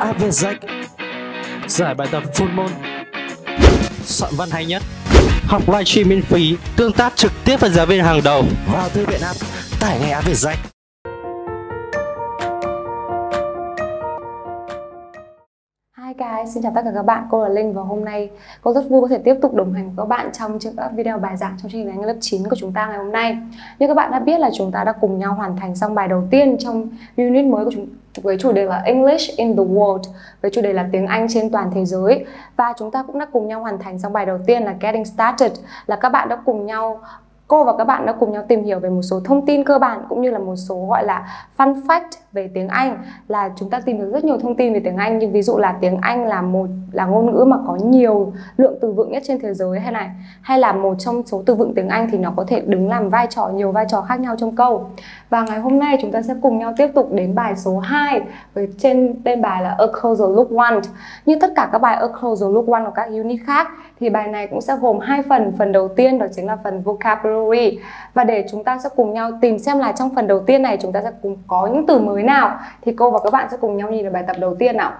AVZAC Giải bài tập full môn. Soạn văn hay nhất. Học livestream miễn phí, Tương tác trực tiếp với giáo viên hàng đầu. Vào thư viện app, Tải ngay AVZAC Hi xin chào tất cả các bạn, cô là Linh và hôm nay cô rất vui có thể tiếp tục đồng hành với các bạn trong những các video bài giảng trong chương trình Anh lớp 9 của chúng ta ngày hôm nay. Như các bạn đã biết là chúng ta đã cùng nhau hoàn thành xong bài đầu tiên trong unit mới của chúng với chủ đề là English in the World với chủ đề là tiếng Anh trên toàn thế giới và chúng ta cũng đã cùng nhau hoàn thành xong bài đầu tiên là Getting Started là các bạn đã cùng nhau cô và các bạn đã cùng nhau tìm hiểu về một số thông tin cơ bản cũng như là một số gọi là fun fact về tiếng Anh, là chúng ta tìm được rất nhiều thông tin về tiếng Anh. Như ví dụ là tiếng Anh là một, là ngôn ngữ mà có nhiều lượng từ vựng nhất trên thế giới hay này, hay là một trong số từ vựng tiếng Anh thì nó có thể đứng làm vai trò, nhiều vai trò khác nhau trong câu. Và ngày hôm nay chúng ta sẽ cùng nhau tiếp tục đến bài số 2 với trên tên bài là A Closer Look One như tất cả các bài A Closer Look One của các unit khác, thì bài này cũng sẽ gồm hai phần. Phần đầu tiên đó chính là phần vocabulary. Và để chúng ta sẽ cùng nhau tìm xem là trong phần đầu tiên này, chúng ta sẽ cùng có những từ mới nào thì cô và các bạn sẽ cùng nhau nhìn vào bài tập đầu tiên nào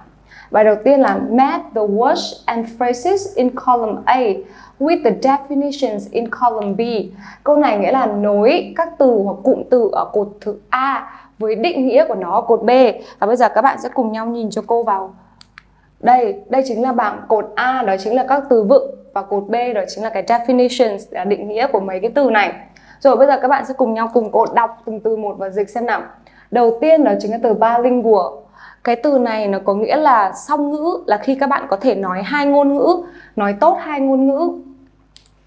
Bài đầu tiên là Match the words and phrases in column A with the definitions in column B. Câu này nghĩa là nối các từ hoặc cụm từ ở cột thứ A với định nghĩa của nó ở cột B. Và bây giờ các bạn sẽ cùng nhau nhìn cho cô vào đây, đây chính là bảng cột A đó chính là các từ vựng và cột B đó chính là cái definitions là định nghĩa của mấy cái từ này. Rồi bây giờ các bạn sẽ cùng nhau cùng cột đọc từng từ một và dịch xem nào. Đầu tiên đó chính là từ bilingual. Cái từ này nó có nghĩa là song ngữ là khi các bạn có thể nói hai ngôn ngữ, nói tốt hai ngôn ngữ.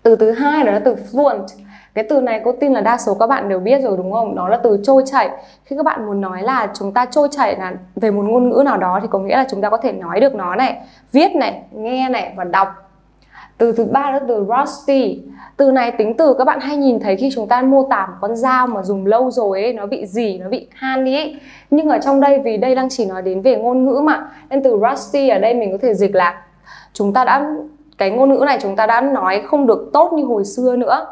Từ thứ hai đó là từ fluent. Cái từ này cô tin là đa số các bạn đều biết rồi đúng không? Nó là từ trôi chảy. Khi các bạn muốn nói là chúng ta trôi chảy là về một ngôn ngữ nào đó thì có nghĩa là chúng ta có thể nói được nó này, viết này, nghe này và đọc. Từ thứ ba là từ rusty. Từ này tính từ các bạn hay nhìn thấy khi chúng ta mô tả một con dao mà dùng lâu rồi ấy, nó bị gì, nó bị han đi ấy. Nhưng ở trong đây vì đây đang chỉ nói đến về ngôn ngữ mà nên từ rusty ở đây mình có thể dịch là chúng ta đã cái ngôn ngữ này chúng ta đã nói không được tốt như hồi xưa nữa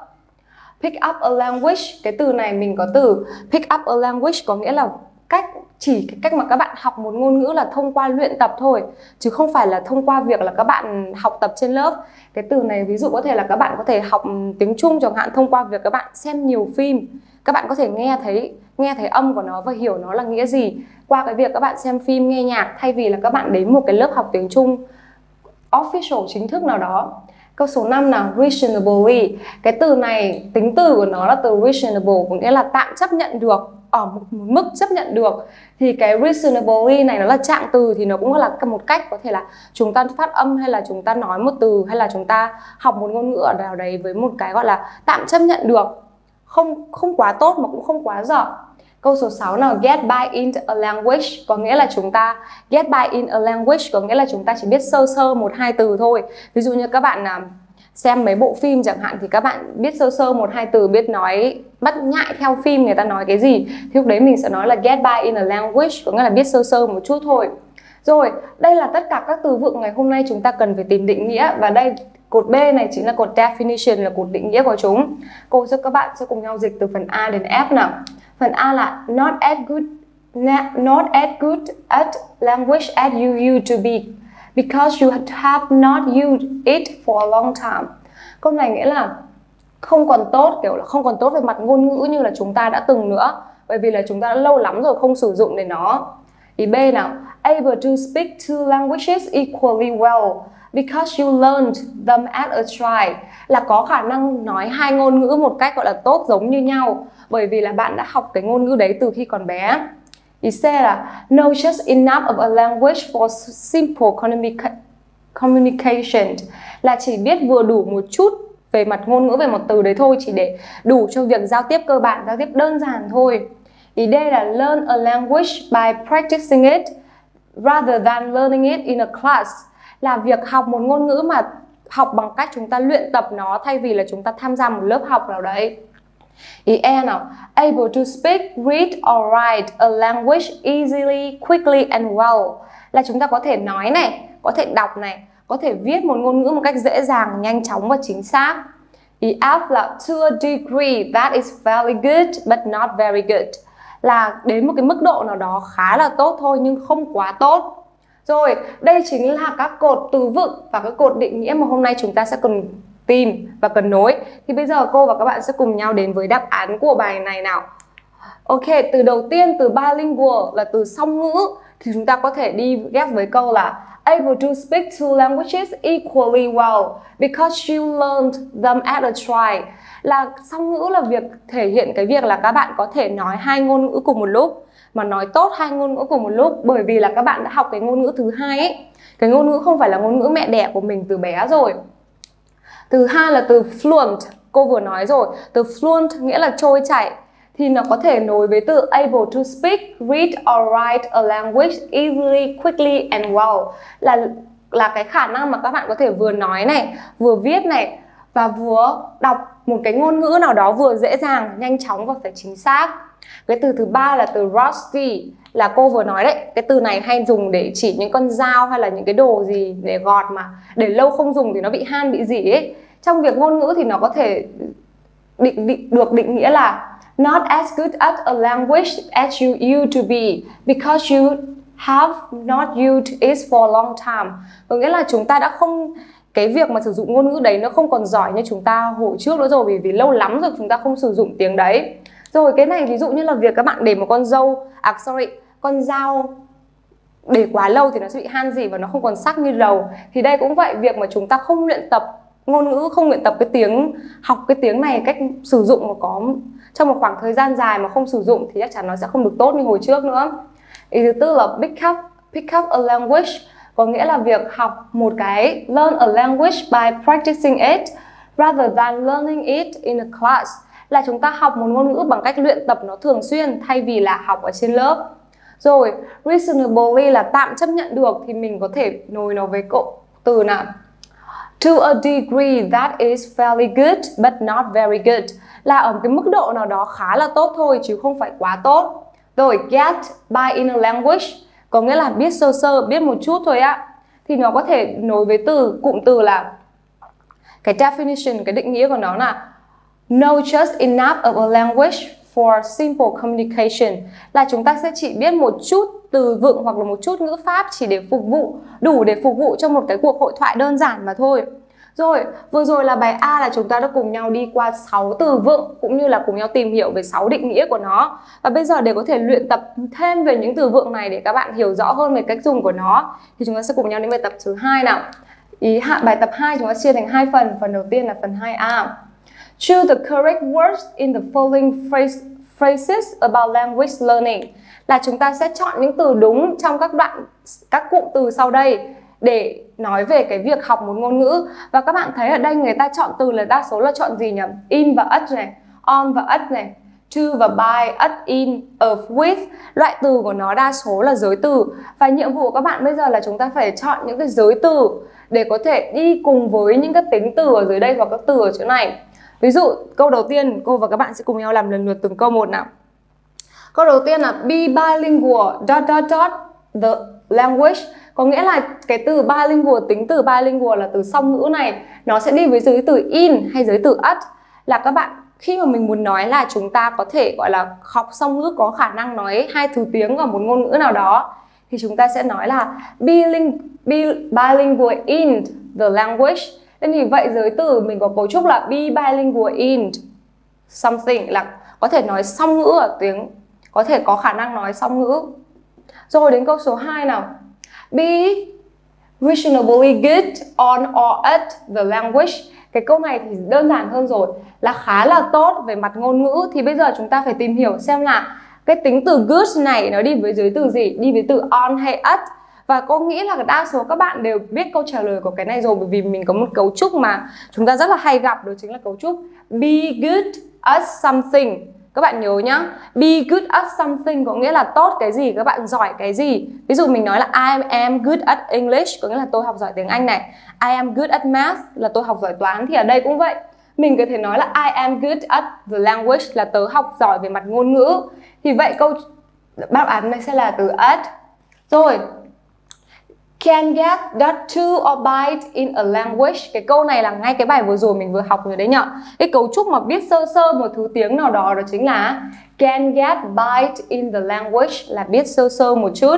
pick up a language cái từ này mình có từ pick up a language có nghĩa là cách chỉ cái cách mà các bạn học một ngôn ngữ là thông qua luyện tập thôi, chứ không phải là thông qua việc là các bạn học tập trên lớp. Cái từ này ví dụ có thể là các bạn có thể học tiếng Trung chẳng hạn, thông qua việc các bạn xem nhiều phim, các bạn có thể nghe thấy nghe thấy âm của nó và hiểu nó là nghĩa gì. Qua cái việc các bạn xem phim, nghe nhạc, thay vì là các bạn đến một cái lớp học tiếng Trung official, chính thức nào đó Câu số 5 là reasonably. Cái từ này tính từ của nó là từ reasonable có nghĩa là tạm chấp nhận được ở một, mức chấp nhận được. Thì cái reasonably này nó là trạng từ thì nó cũng là một cách có thể là chúng ta phát âm hay là chúng ta nói một từ hay là chúng ta học một ngôn ngữ ở nào đấy với một cái gọi là tạm chấp nhận được. Không không quá tốt mà cũng không quá dở Câu số 6 là get by in a language có nghĩa là chúng ta get by in a language có nghĩa là chúng ta chỉ biết sơ sơ một hai từ thôi. Ví dụ như các bạn à, xem mấy bộ phim chẳng hạn thì các bạn biết sơ sơ một hai từ biết nói bắt nhại theo phim người ta nói cái gì thì lúc đấy mình sẽ nói là get by in a language có nghĩa là biết sơ sơ một chút thôi. Rồi, đây là tất cả các từ vựng ngày hôm nay chúng ta cần phải tìm định nghĩa và đây cột B này chính là cột definition là cột định nghĩa của chúng. Cô giúp các bạn sẽ cùng nhau dịch từ phần A đến F nào. Phần A là not as good not as good at language as you used to be because you have not used it for a long time. Câu này nghĩa là không còn tốt kiểu là không còn tốt về mặt ngôn ngữ như là chúng ta đã từng nữa bởi vì là chúng ta đã lâu lắm rồi không sử dụng để nó. Ý B nào, able to speak two languages equally well because you learned them at a try là có khả năng nói hai ngôn ngữ một cách gọi là tốt giống như nhau bởi vì là bạn đã học cái ngôn ngữ đấy từ khi còn bé. Ý said là know just enough of a language for simple communication là chỉ biết vừa đủ một chút về mặt ngôn ngữ về một từ đấy thôi chỉ để đủ cho việc giao tiếp cơ bản, giao tiếp đơn giản thôi. Ý đây là learn a language by practicing it rather than learning it in a class là việc học một ngôn ngữ mà học bằng cách chúng ta luyện tập nó thay vì là chúng ta tham gia một lớp học nào đấy. Ý E nào, able to speak, read or write a language easily, quickly and well. Là chúng ta có thể nói này, có thể đọc này, có thể viết một ngôn ngữ một cách dễ dàng, nhanh chóng và chính xác. Ý F là to a degree that is very good but not very good. Là đến một cái mức độ nào đó khá là tốt thôi nhưng không quá tốt. Rồi, đây chính là các cột từ vựng và các cột định nghĩa mà hôm nay chúng ta sẽ cần tìm và cần nối. Thì bây giờ cô và các bạn sẽ cùng nhau đến với đáp án của bài này nào. Ok, từ đầu tiên từ bilingual là từ song ngữ thì chúng ta có thể đi ghép với câu là able to speak two languages equally well because you learned them at a try. Là song ngữ là việc thể hiện cái việc là các bạn có thể nói hai ngôn ngữ cùng một lúc mà nói tốt hai ngôn ngữ cùng một lúc bởi vì là các bạn đã học cái ngôn ngữ thứ hai ấy. Cái ngôn ngữ không phải là ngôn ngữ mẹ đẻ của mình từ bé rồi từ hai là từ fluent, cô vừa nói rồi, từ fluent nghĩa là trôi chảy. Thì nó có thể nối với từ able to speak, read or write a language easily, quickly and well. Là là cái khả năng mà các bạn có thể vừa nói này, vừa viết này và vừa đọc một cái ngôn ngữ nào đó vừa dễ dàng, nhanh chóng và phải chính xác. Cái từ thứ ba là từ rusty là cô vừa nói đấy, cái từ này hay dùng để chỉ những con dao hay là những cái đồ gì để gọt mà. Để lâu không dùng thì nó bị han bị gì ấy. Trong việc ngôn ngữ thì nó có thể định, định được định nghĩa là not as good at a language as you used to be because you have not used it for a long time. Có nghĩa là chúng ta đã không cái việc mà sử dụng ngôn ngữ đấy nó không còn giỏi như chúng ta hồi trước nữa rồi vì vì lâu lắm rồi chúng ta không sử dụng tiếng đấy. Rồi cái này ví dụ như là việc các bạn để một con dâu, à sorry, con dao để quá lâu thì nó sẽ bị han gì và nó không còn sắc như đầu. Thì đây cũng vậy, việc mà chúng ta không luyện tập ngôn ngữ không luyện tập cái tiếng, học cái tiếng này cách sử dụng mà có, trong một khoảng thời gian dài mà không sử dụng thì chắc chắn nó sẽ không được tốt như hồi trước nữa. Ý thứ tư là pick up pick up a language, có nghĩa là việc học một cái, learn a language by practicing it rather than learning it in a class. Là chúng ta học một ngôn ngữ bằng cách luyện tập nó thường xuyên thay vì là học ở trên lớp. Rồi, reasonably là tạm chấp nhận được thì mình có thể nối nó với cụm từ nào? To a degree, that is fairly good, but not very good. Là ở một cái mức độ nào đó khá là tốt thôi, chứ không phải quá tốt. Rồi, get by in a language, có nghĩa là biết sơ sơ, biết một chút thôi á. Thì nó có thể nối với từ, cụm từ là cái definition, cái định nghĩa của nó là know just enough of a language for simple communication là chúng ta sẽ chỉ biết một chút từ vựng hoặc là một chút ngữ pháp chỉ để phục vụ đủ để phục vụ cho một cái cuộc hội thoại đơn giản mà thôi. Rồi, vừa rồi là bài A là chúng ta đã cùng nhau đi qua 6 từ vựng cũng như là cùng nhau tìm hiểu về 6 định nghĩa của nó. Và bây giờ để có thể luyện tập thêm về những từ vựng này để các bạn hiểu rõ hơn về cách dùng của nó thì chúng ta sẽ cùng nhau đến bài tập thứ hai nào. Ý hạ bài tập 2 chúng ta chia thành hai phần. Phần đầu tiên là phần 2A. Choose the correct words in the following phrase, phrases about language learning. Là chúng ta sẽ chọn những từ đúng trong các đoạn các cụm từ sau đây để nói về cái việc học một ngôn ngữ. Và các bạn thấy ở đây người ta chọn từ là đa số là chọn gì nhỉ? In và at này on và at này to và by at in of with. Loại từ của nó đa số là giới từ. Và nhiệm vụ của các bạn bây giờ là chúng ta phải chọn những cái giới từ để có thể đi cùng với những cái tính từ ở dưới đây hoặc các từ ở chỗ này ví dụ, câu đầu tiên, cô và các bạn sẽ cùng nhau làm lần lượt từng câu một nào. Câu đầu tiên là be bilingual, dot dot dot, the language. Có nghĩa là cái từ bilingual, tính từ bilingual là từ song ngữ này. Nó sẽ đi với giới từ in hay giới từ at. Là các bạn, khi mà mình muốn nói là chúng ta có thể, gọi là, học song ngữ có khả năng nói hai thứ tiếng ở một ngôn ngữ nào đó, thì chúng ta sẽ nói là bilingual in the language nên thì vậy giới từ mình có cấu trúc là be bilingual in something, là có thể nói song ngữ ở tiếng, có thể có khả năng nói song ngữ. Rồi đến câu số 2 nào. Be reasonably good on or at the language. Cái câu này thì đơn giản hơn rồi, là khá là tốt về mặt ngôn ngữ. Thì bây giờ chúng ta phải tìm hiểu xem là cái tính từ good này nó đi với giới từ gì? Đi với từ on hay at? Và cô nghĩ là đa số các bạn đều biết câu trả lời của cái này rồi, bởi vì mình có một cấu trúc mà chúng ta rất là hay gặp, đó chính là cấu trúc be good at something. Các bạn nhớ nhá, be good at something có nghĩa là tốt cái gì, các bạn giỏi cái gì. Ví dụ mình nói là I am good at English, có nghĩa là tôi học giỏi tiếng Anh này. I am good at math là tôi học giỏi toán, thì ở đây cũng vậy. Mình có thể nói là I am good at the language là tớ học giỏi về mặt ngôn ngữ. Thì vậy câu đáp án này sẽ là từ at. Rồi can get that to or bite in a language cái câu này là ngay cái bài vừa rồi mình vừa học rồi đấy nhở cái cấu trúc mà biết sơ sơ một thứ tiếng nào đó đó chính là can get bite in the language là biết sơ sơ một chút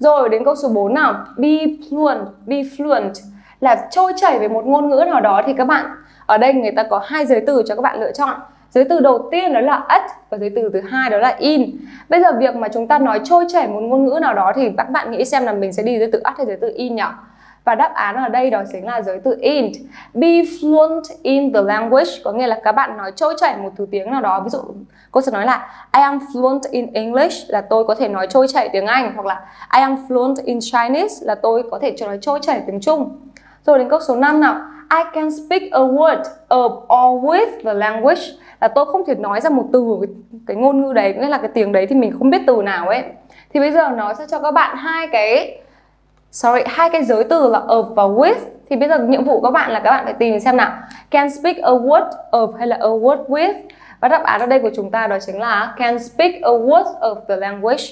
Rồi đến câu số 4 nào. Be fluent, be fluent là trôi chảy về một ngôn ngữ nào đó thì các bạn ở đây người ta có hai giới từ cho các bạn lựa chọn. Giới từ đầu tiên đó là at và giới từ thứ hai đó là in. Bây giờ việc mà chúng ta nói trôi chảy một ngôn ngữ nào đó thì các bạn nghĩ xem là mình sẽ đi giới từ at hay giới từ in nhỉ? Và đáp án ở đây đó chính là giới từ in. Be fluent in the language, có nghĩa là các bạn nói trôi chảy một thứ tiếng nào đó. Ví dụ, cô sẽ nói là, I am fluent in English là tôi có thể nói trôi chảy tiếng Anh, hoặc là, I am fluent in Chinese là tôi có thể nói trôi chảy tiếng Trung. Rồi đến câu số 5 nào. I can speak a word of or with the language là tôi không thể nói ra một từ cái, cái ngôn ngữ đấy nghĩa là cái tiếng đấy thì mình không biết từ nào ấy. Thì bây giờ nó sẽ cho các bạn hai cái sorry hai cái giới từ là of và with. Thì bây giờ nhiệm vụ các bạn là các bạn phải tìm xem nào. Can speak a word of hay là a word with? Và đáp án ở đây của chúng ta đó chính là can speak a word of the language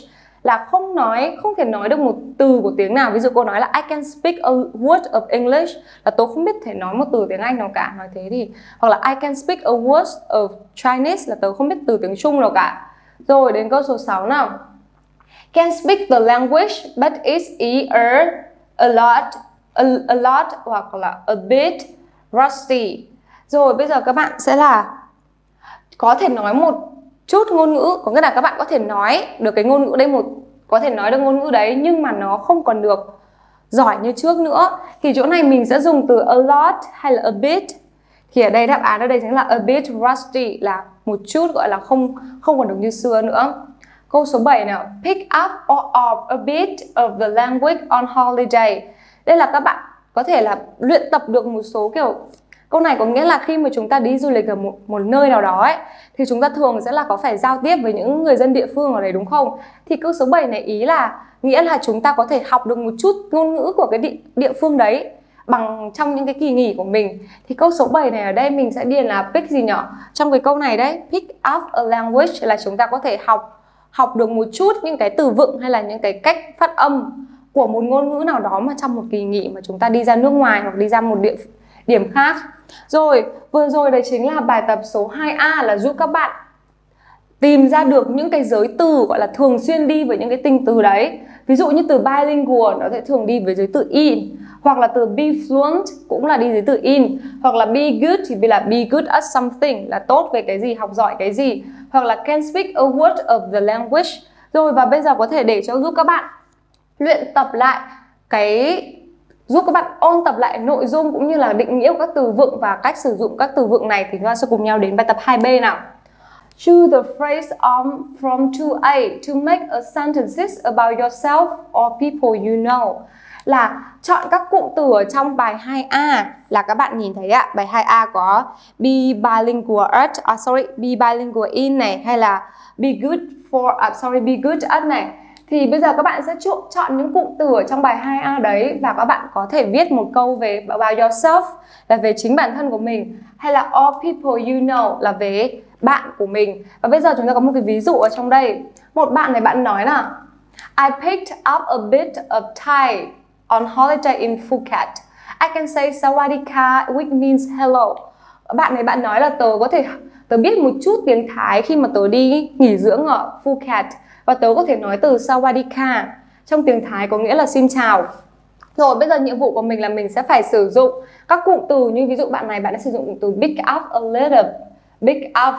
là không nói không thể nói được một từ của tiếng nào. Ví dụ cô nói là I can speak a word of English là tôi không biết thể nói một từ tiếng Anh nào cả. Nói thế thì hoặc là I can speak a word of Chinese là tôi không biết từ tiếng Trung nào cả. Rồi đến câu số 6 nào. Can speak the language but is either a lot a, a lot hoặc là a bit rusty rồi bây giờ các bạn sẽ là có thể nói một chút ngôn ngữ, có nghĩa là các bạn có thể nói được cái ngôn ngữ đấy một, có thể nói được ngôn ngữ đấy nhưng mà nó không còn được giỏi như trước nữa. Thì chỗ này mình sẽ dùng từ a lot hay là a bit. Thì ở đây đáp án ở đây chính là a bit rusty, là một chút gọi là không không còn được như xưa nữa. Câu số 7 nào? Pick up or of a bit of the language on holiday. Đây là các bạn có thể là luyện tập được một số kiểu Câu này có nghĩa là khi mà chúng ta đi du lịch ở một, một nơi nào đó ấy thì chúng ta thường sẽ là có phải giao tiếp với những người dân địa phương ở đấy đúng không? Thì câu số 7 này ý là nghĩa là chúng ta có thể học được một chút ngôn ngữ của cái địa, địa phương đấy bằng trong những cái kỳ nghỉ của mình. Thì câu số 7 này ở đây mình sẽ điền là pick gì nhỉ? Trong cái câu này đấy, pick up a language là chúng ta có thể học học được một chút những cái từ vựng hay là những cái cách phát âm của một ngôn ngữ nào đó mà trong một kỳ nghỉ mà chúng ta đi ra nước ngoài hoặc đi ra một địa điểm khác. Rồi, vừa rồi đấy chính là bài tập số 2A là giúp các bạn tìm ra được những cái giới từ gọi là thường xuyên đi với những cái tinh từ đấy. Ví dụ như từ bilingual nó sẽ thường đi với giới từ in hoặc là từ be fluent cũng là đi với từ in hoặc là be good thì là be good at something là tốt về cái gì học giỏi cái gì hoặc là can speak a word of the language rồi và bây giờ có thể để cho giúp các bạn luyện tập lại cái giúp các bạn ôn tập lại nội dung cũng như là định nghĩa của các từ vựng và cách sử dụng các từ vựng này thì chúng ta sẽ cùng nhau đến bài tập 2B nào. Choose the phrase um, from 2A to make a sentences about yourself or people you know. Là chọn các cụm từ ở trong bài 2A là các bạn nhìn thấy ạ, bài 2A có be bilingual at, uh, sorry, be bilingual in này hay là be good for, uh, sorry, be good at này thì bây giờ các bạn sẽ chọn những cụm từ ở trong bài 2A đấy và các bạn có thể viết một câu về about yourself là về chính bản thân của mình hay là all people you know là về bạn của mình. Và bây giờ chúng ta có một cái ví dụ ở trong đây. Một bạn này bạn nói là, I picked up a bit of Thai on holiday in Phuket. I can say Sawadika which means hello. Bạn này bạn nói là tớ có thể, tớ biết một chút tiếng Thái khi mà tớ đi nghỉ dưỡng ở Phuket và tớ có thể nói từ Sawadika trong tiếng Thái có nghĩa là xin chào. Rồi, bây giờ nhiệm vụ của mình là mình sẽ phải sử dụng các cụm từ như ví dụ bạn này, bạn đã sử dụng cụm từ pick up a little. Pick up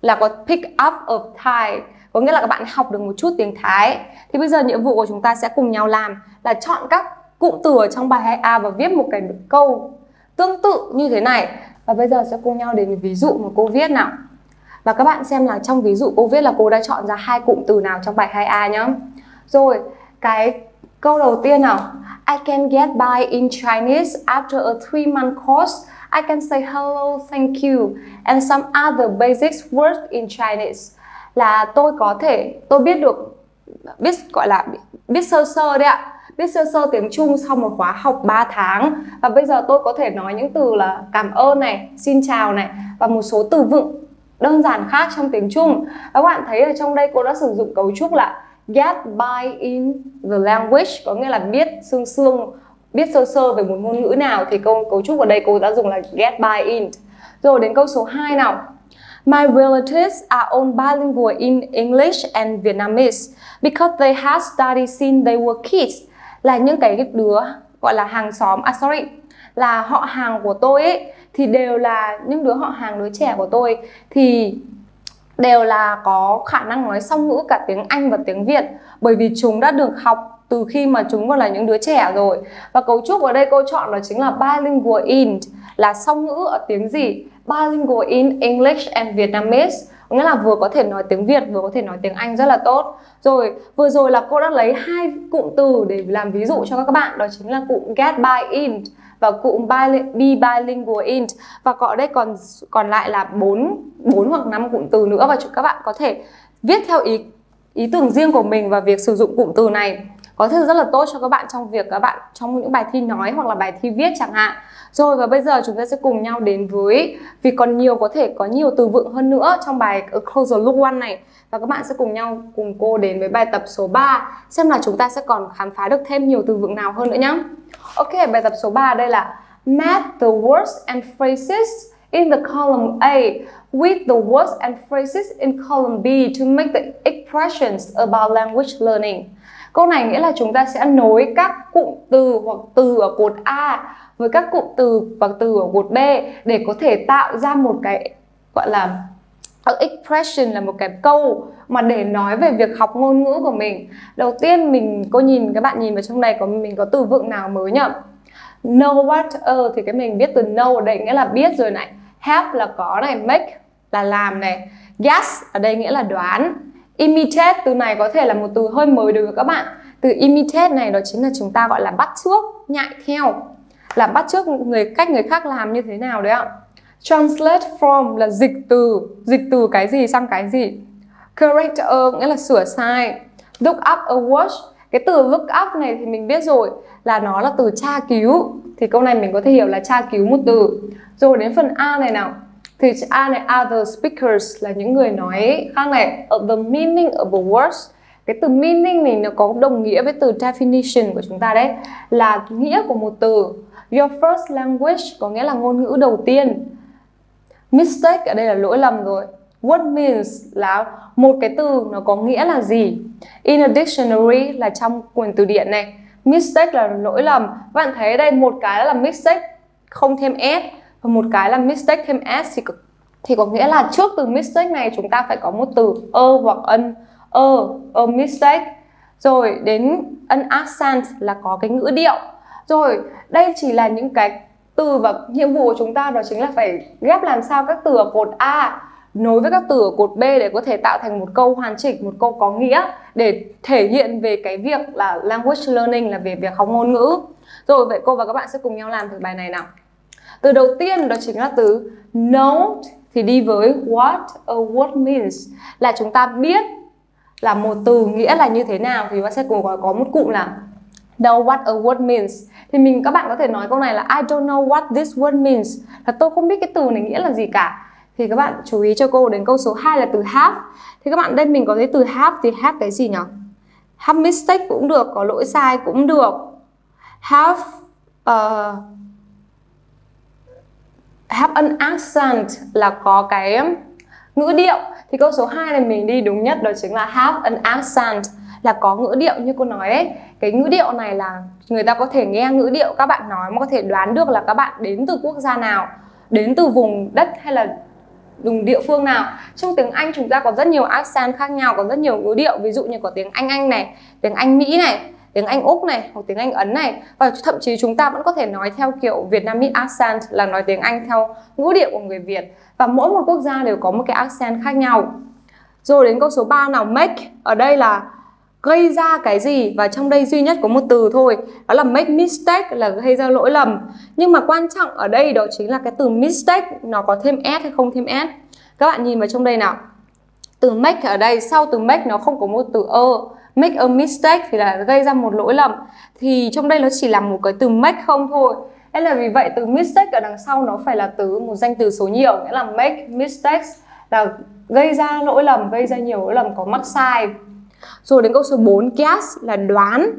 là có pick up of Thai, có nghĩa là các bạn học được một chút tiếng Thái. Thì bây giờ nhiệm vụ của chúng ta sẽ cùng nhau làm là chọn các cụm từ ở trong bài 2A và viết một cái câu tương tự như thế này. Và bây giờ sẽ cùng nhau đến ví dụ mà cô viết nào và các bạn xem là trong ví dụ cô viết là cô đã chọn ra hai cụm từ nào trong bài 2A nhá. Rồi, cái câu đầu tiên nào. I can get by in Chinese after a three month course. I can say hello, thank you and some other basic words in Chinese. Là tôi có thể tôi biết được biết gọi là biết sơ sơ đấy ạ biết sơ sơ tiếng Trung sau một khóa học 3 tháng và bây giờ tôi có thể nói những từ là cảm ơn này, xin chào này và một số từ vựng đơn giản khác trong tiếng Trung. Các bạn thấy ở trong đây cô đã sử dụng cấu trúc là get by in the language có nghĩa là biết xương xương biết sơ sơ về một ngôn ngữ nào thì câu cấu trúc ở đây cô đã dùng là get by in. Rồi đến câu số 2 nào. My relatives are all bilingual in English and Vietnamese because they have studied since they were kids. Là những cái đứa gọi là hàng xóm, à sorry, là họ hàng của tôi ấy, thì đều là những đứa họ hàng, đứa trẻ của tôi. Thì đều là có khả năng nói song ngữ cả tiếng Anh và tiếng Việt, bởi vì chúng đã được học từ khi mà chúng còn là những đứa trẻ rồi. Và cấu trúc ở đây cô chọn đó chính là bilingual in, là song ngữ ở tiếng gì? Bilingual in English and Vietnamese nghĩa là vừa có thể nói tiếng Việt, vừa có thể nói tiếng Anh rất là tốt. Rồi, vừa rồi là cô đã lấy hai cụm từ để làm ví dụ cho các bạn, đó chính là cụm get by in và cụm be bilingual in và có đây còn còn lại là bốn bốn hoặc năm cụm từ nữa. Và các bạn có thể viết theo ý ý tưởng riêng của mình và việc sử dụng cụm từ này có thể rất là tốt cho các bạn trong việc các bạn trong những bài thi nói hoặc là bài thi viết chẳng hạn rồi và bây giờ chúng ta sẽ cùng nhau đến với vì còn nhiều có thể có nhiều từ vựng hơn nữa trong bài closer look one này và các bạn sẽ cùng nhau cùng cô đến với bài tập số 3 xem là chúng ta sẽ còn khám phá được thêm nhiều từ vựng nào hơn nữa nhé. Ok, bài tập số 3 đây là Match the words and phrases in the column A with the words and phrases in column B to make the expressions about language learning. Câu này nghĩa là chúng ta sẽ nối các cụm từ hoặc từ ở cột A với các cụm từ và từ ở cột B để có thể tạo ra một cái gọi là expression là một cái câu mà để nói về việc học ngôn ngữ của mình. Đầu tiên mình cô nhìn các bạn nhìn vào trong này có mình có từ vựng nào mới nhỉ? Know what a thì cái mình biết từ know ở đây nghĩa là biết rồi này. Have là có này, make là làm này. Guess ở đây nghĩa là đoán. Imitate từ này có thể là một từ hơi mới đối với các bạn. Từ imitate này đó chính là chúng ta gọi là bắt chước, nhại theo. Là bắt chước người cách người khác làm như thế nào đấy ạ. Translate from là dịch từ, dịch từ cái gì sang cái gì. Correct a nghĩa là sửa sai. Look up a watch. Cái từ look up này thì mình biết rồi là nó là từ tra cứu. Thì câu này mình có thể hiểu là tra cứu một từ. Rồi đến phần A này nào. Thì A này other speakers là những người nói khác này. The meaning of the words, cái từ meaning này nó có đồng nghĩa với từ definition của chúng ta đấy là nghĩa của một từ your first language có nghĩa là ngôn ngữ đầu tiên Mistake ở đây là lỗi lầm rồi. What means là một cái từ nó có nghĩa là gì? In a dictionary là trong cuốn từ điển này. Mistake là lỗi lầm. Bạn thấy đây một cái là mistake không thêm s và một cái là mistake thêm s thì thì có nghĩa là trước từ mistake này chúng ta phải có một từ ơ hoặc ân ơ a mistake rồi đến an accent là có cái ngữ điệu rồi đây chỉ là những cái từ và nhiệm vụ của chúng ta đó chính là phải ghép làm sao các từ ở cột A nối với các từ ở cột B để có thể tạo thành một câu hoàn chỉnh, một câu có nghĩa để thể hiện về cái việc là language learning là về việc học ngôn ngữ. Rồi vậy cô và các bạn sẽ cùng nhau làm thử bài này nào. Từ đầu tiên đó chính là từ know thì đi với what a word means. Là chúng ta biết là một từ nghĩa là như thế nào thì bạn sẽ cùng có, có một cụm là know what a word means. Thì mình các bạn có thể nói câu này là I don't know what this word means. Là tôi không biết cái từ này nghĩa là gì cả. Thì các bạn chú ý cho cô đến câu số 2 là từ have. Thì các bạn đây mình có thấy từ have thì have cái gì nhỉ? Have mistake cũng được có lỗi sai cũng được. Have uh, have an accent là có cái ngữ điệu. Thì câu số 2 này mình đi đúng nhất đó chính là have an accent, là có ngữ điệu như cô nói đấy. cái ngữ điệu này là người ta có thể nghe ngữ điệu các bạn nói mà có thể đoán được là các bạn đến từ quốc gia nào, đến từ vùng đất hay là vùng địa phương nào. Trong tiếng Anh chúng ta có rất nhiều accent khác nhau, có rất nhiều ngữ điệu. Ví dụ như có tiếng Anh Anh này, tiếng Anh Mỹ này tiếng Anh Úc này hoặc tiếng Anh Ấn này. Và thậm chí chúng ta vẫn có thể nói theo kiểu Vietnamese accent, là nói tiếng Anh theo ngữ điệu của người Việt. Và mỗi một quốc gia đều có một cái accent khác nhau. Rồi đến câu số 3 nào, make. Ở đây là gây ra cái gì? Và trong đây duy nhất có một từ thôi. Đó là make mistake, là gây ra lỗi lầm. Nhưng mà quan trọng ở đây đó chính là cái từ mistake, nó có thêm s hay không thêm s. Các bạn nhìn vào trong đây nào. Từ make ở đây, sau từ make nó không có một từ ơ make a mistake thì là gây ra một lỗi lầm thì trong đây nó chỉ là một cái từ make không thôi nên là vì vậy từ mistake ở đằng sau nó phải là từ, một danh từ số nhiều, nghĩa là make mistakes, là gây ra lỗi lầm, gây ra nhiều lỗi lầm, có mắc sai rồi đến câu số 4 guess là đoán.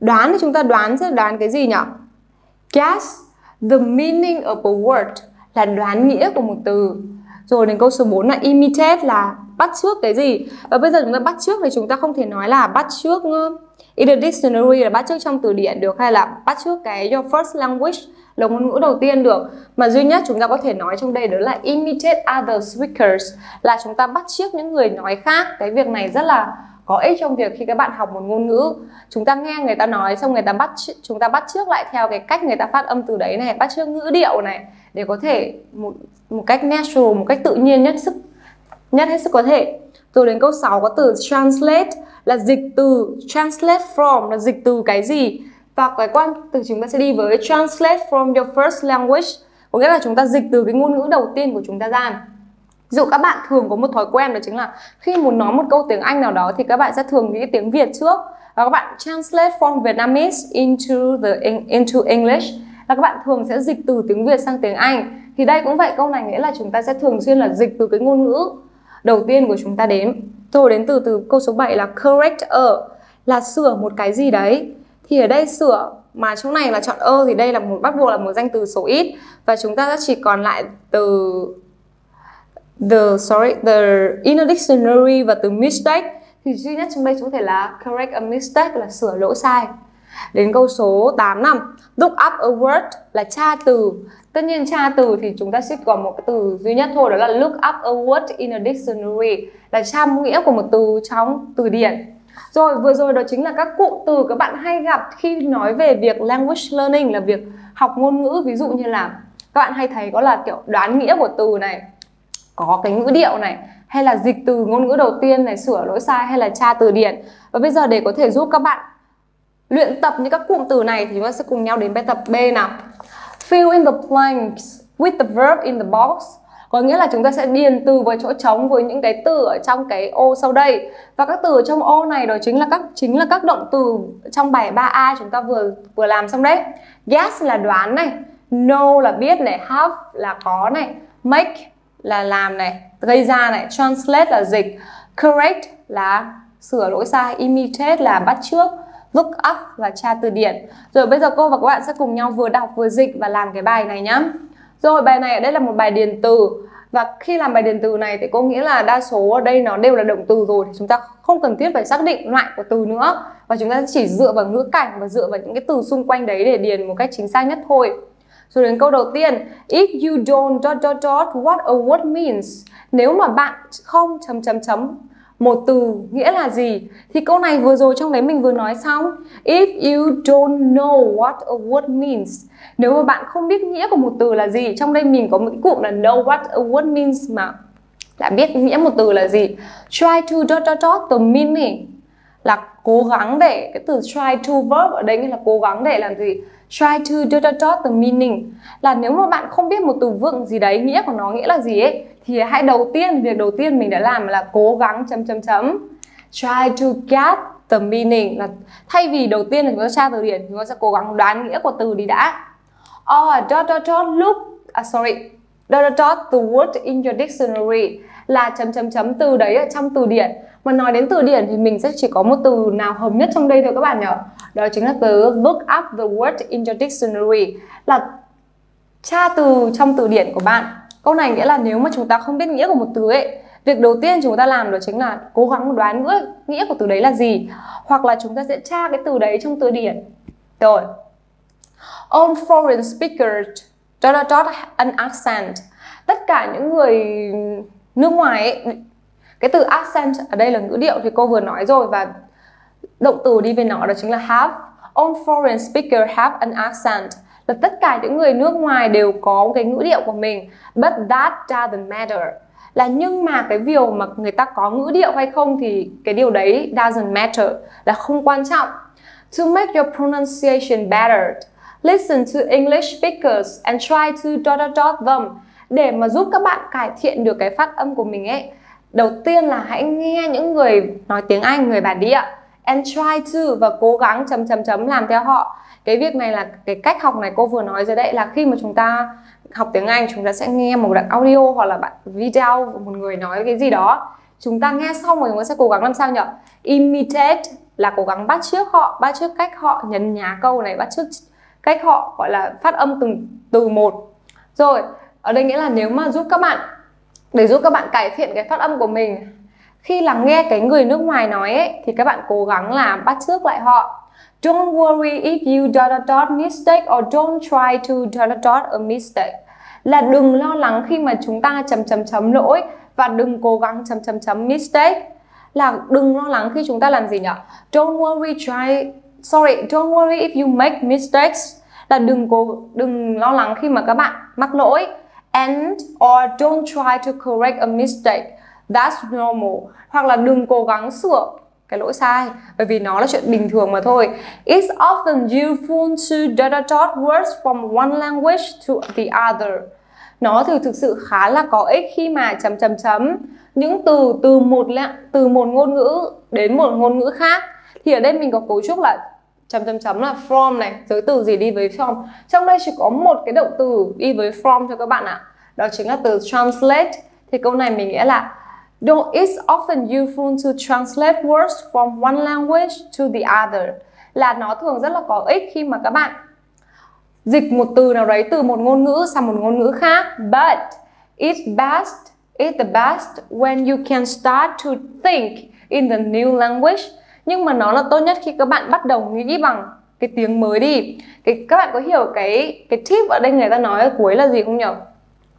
Đoán thì chúng ta đoán sẽ đoán cái gì nhỉ? Guess the meaning of a word là đoán nghĩa của một từ. rồi đến câu số 4 là imitate là bắt trước cái gì? Và bây giờ chúng ta bắt trước thì chúng ta không thể nói là bắt trước in the dictionary là bắt trước trong từ điển được hay là bắt trước cái your first language là ngôn ngữ đầu tiên được. Mà duy nhất chúng ta có thể nói trong đây đó là imitate other speakers, là chúng ta bắt chước những người nói khác. Cái việc này rất là có ích trong việc khi các bạn học một ngôn ngữ. Chúng ta nghe người ta nói xong người ta bắt chúng ta bắt trước lại theo cái cách người ta phát âm từ đấy này, bắt trước ngữ điệu này để có thể một một cách natural, một cách tự nhiên nhất sức nhất hết sức có thể. Từ đến câu 6 có từ translate là dịch từ translate from là dịch từ cái gì? Và cái quan từ chúng ta sẽ đi với translate from your first language có nghĩa là chúng ta dịch từ cái ngôn ngữ đầu tiên của chúng ta ra. Ví dụ các bạn thường có một thói quen đó chính là khi muốn nói một câu tiếng Anh nào đó thì các bạn sẽ thường nghĩ tiếng Việt trước. Và các bạn translate from Vietnamese into the into English. Là các bạn thường sẽ dịch từ tiếng Việt sang tiếng Anh. Thì đây cũng vậy, câu này nghĩa là chúng ta sẽ thường xuyên là dịch từ cái ngôn ngữ đầu tiên của chúng ta đến. Rồi đến từ từ câu số 7 là correct ở là sửa một cái gì đấy. Thì ở đây sửa mà chỗ này là chọn ơ thì đây là một, bắt buộc là một danh từ số ít và chúng ta chỉ còn lại từ the, sorry, the inner dictionary và từ mistake thì duy nhất trong đây chúng có thể là correct a mistake là sửa lỗi sai đến câu số 8 năm, look up a word là tra từ tất nhiên tra từ thì chúng ta sẽ còn một cái từ duy nhất thôi, đó là look up a word in a dictionary, là tra nghĩa của một từ trong từ điển. Rồi, vừa rồi đó chính là các cụm từ các bạn hay gặp khi nói về việc language learning, là việc học ngôn ngữ. Ví dụ như là các bạn hay thấy có là kiểu đoán nghĩa của từ này, có cái ngữ điệu này, hay là dịch từ ngôn ngữ đầu tiên này, sửa lỗi sai, hay là tra từ điển. Và bây giờ để có thể giúp các bạn luyện tập những các cụm từ này thì chúng ta sẽ cùng nhau đến bài tập B nào fill in the blanks with the verb in the box. Có nghĩa là chúng ta sẽ điền từ với chỗ trống với những cái từ ở trong cái ô sau đây. Và các từ ở trong ô này đó chính là các, chính là các động từ trong bài 3A chúng ta vừa vừa làm xong đấy. Guess là đoán này, know là biết này, have là có này, make là làm này, gây ra này, translate là dịch, correct là sửa lỗi sai, imitate là bắt chước look up và tra từ điển. Rồi bây giờ cô và các bạn sẽ cùng nhau vừa đọc vừa dịch và làm cái bài này nhá. Rồi bài này ở đây là một bài điền từ. Và khi làm bài điền từ này thì cô nghĩ là đa số ở đây nó đều là động từ rồi thì chúng ta không cần thiết phải xác định loại của từ nữa. Và chúng ta chỉ dựa vào ngữ cảnh và dựa vào những cái từ xung quanh đấy để điền một cách chính xác nhất thôi. Rồi đến câu đầu tiên. If you don't dot dot dot, what a word means. Nếu mà bạn không chấm chấm chấm một từ nghĩa là gì? Thì câu này vừa rồi trong đấy mình vừa nói xong. If you don't know what a word means, nếu mà bạn không biết nghĩa của một từ là gì, trong đây mình có một cụm là know what a word means mà. Đã biết nghĩa một từ là gì? Try to dot dot dot the meaning. Là cố gắng để, cái từ try to verb ở đây nghĩa là cố gắng để làm gì? Try to dot dot dot the meaning. Là nếu mà bạn không biết một từ vựng gì đấy, nghĩa của nó nghĩa là gì ấy thì hãy đầu tiên việc đầu tiên mình đã làm là cố gắng chấm chấm chấm. Try to get the meaning là thay vì đầu tiên là chúng ta tra từ điển chúng ta sẽ cố gắng đoán nghĩa của từ đi đã. Or dot dot dot look à, sorry. Dot dot dot the word in your dictionary là chấm chấm chấm từ đấy ở trong từ điển. Mà nói đến từ điển thì mình sẽ chỉ có một từ nào hợp nhất trong đây thôi các bạn nhỉ? Đó chính là từ look up the word in your dictionary là tra từ trong từ điển của bạn câu này nghĩa là nếu mà chúng ta không biết nghĩa của một từ ấy việc đầu tiên chúng ta làm đó chính là cố gắng đoán nghĩa nghĩa của từ đấy là gì? Hoặc là chúng ta sẽ tra cái từ đấy trong từ điển. Rồi. All foreign speakers dot dot dot an accent. Tất cả những người nước ngoài ấy, cái từ accent ở đây là ngữ điệu thì cô vừa nói rồi và động từ đi về nó đó chính là have. All foreign speakers have an accent là tất cả những người nước ngoài đều có cái ngữ điệu của mình. But that doesn't matter. Là nhưng mà cái điều mà người ta có ngữ điệu hay không thì cái điều đấy doesn't matter, là không quan trọng. To make your pronunciation better, listen to English speakers and try to dot dot dot them. Để mà giúp các bạn cải thiện được cái phát âm của mình ấy, đầu tiên là hãy nghe những người nói tiếng Anh, người bản địa and try to và cố gắng chấm chấm chấm làm theo họ. Cái việc này là cái cách học này cô vừa nói rồi đấy, là khi mà chúng ta học tiếng Anh, chúng ta sẽ nghe một đoạn audio hoặc là bạn video của một người nói cái gì đó. Chúng ta nghe xong rồi chúng ta sẽ cố gắng làm sao nhỉ imitate là cố gắng bắt chước họ, bắt chước cách họ, nhấn nhá câu này, bắt chước cách họ, gọi là phát âm từng, từ một. Rồi, ở đây nghĩa là nếu mà giúp các bạn, để giúp các bạn cải thiện cái phát âm của mình khi lắng nghe cái người nước ngoài nói ấy, thì các bạn cố gắng là bắt chước lại họ. Don't worry if you dot dot dot mistake or don't try to dot dot dot a mistake. Là đừng lo lắng khi mà chúng ta chấm chấm chấm lỗi và đừng cố gắng chấm chấm chấm mistake. Là đừng lo lắng khi chúng ta làm gì nhỉ don't worry, try, sorry, don't worry if you make mistakes. Là đừng cố, đừng lo lắng khi mà các bạn mắc lỗi. And or don't try to correct a mistake that's normal. Hoặc là đừng cố gắng sửa cái lỗi sai, bởi vì nó là chuyện bình thường mà thôi. It's often useful to dot dot dot words from one language to the other. Nó thì thực sự khá là có ích khi mà chấm chấm chấm những từ từ một từ một ngôn ngữ đến một ngôn ngữ khác. Thì ở đây mình có cấu trúc là chấm chấm chấm là from này, giới từ gì đi với from. Trong đây chỉ có một cái động từ đi với from cho các bạn ạ. Đó chính là từ translate. Thì câu này mình nghĩa là Do it's often useful to translate words from one language to the other, là nó thường rất là có ích khi mà các bạn dịch một từ nào đấy từ một ngôn ngữ sang một ngôn ngữ khác. But it's best it's the best when you can start to think in the new language. Nhưng mà nó là tốt nhất khi các bạn bắt đầu nghĩ bằng cái tiếng mới đi. Cái, các bạn có hiểu cái cái tip ở đây người ta nói ở cuối là gì không nhỉ